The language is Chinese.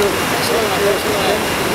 希望大家出